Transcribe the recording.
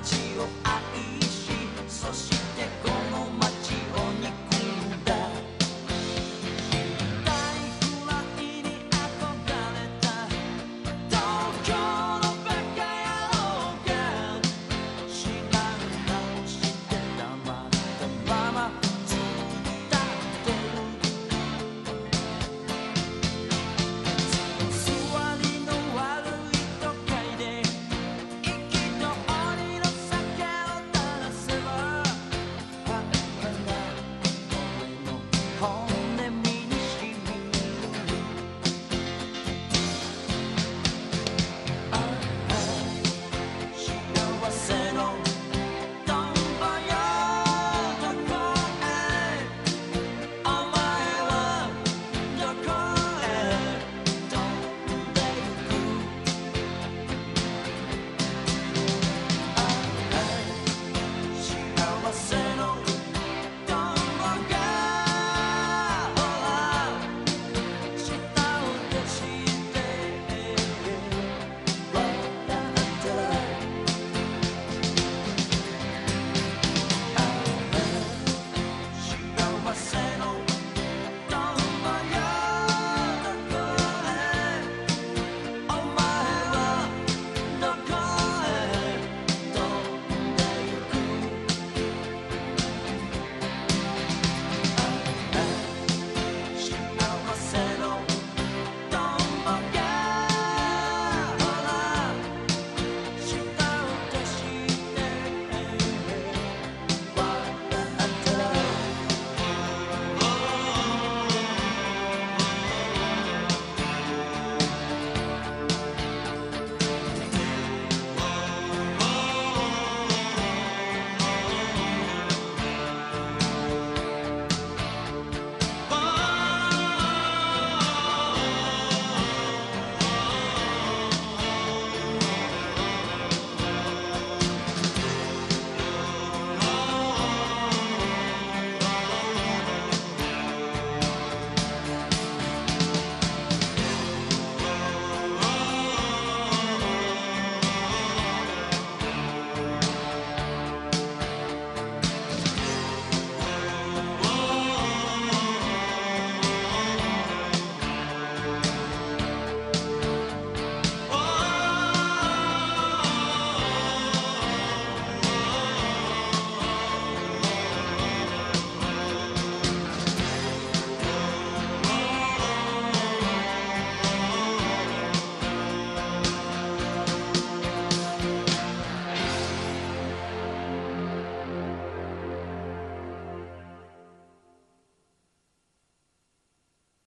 街を